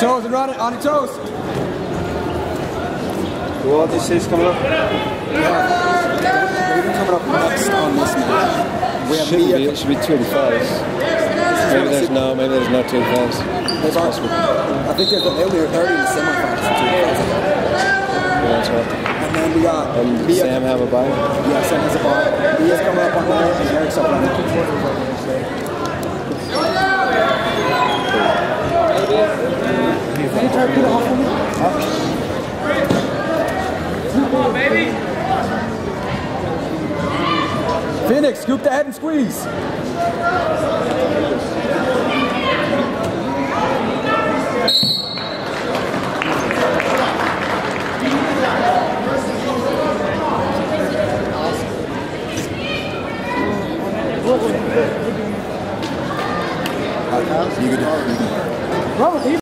toes and run it on your toes. Well, this is coming up. Yeah. Coming up next on this night. We have should be, it should be two and fives. Maybe there's no, maybe there's no two and fives. There's possible. I think there's only 30 in the semifinals. Two and fives got And Mia. Sam have a bye. Yeah, Sam has a ball. Mia's coming up on there, and Eric's up on there. Can you try to get off of me? Phoenix, scoop the head and squeeze. You can do it.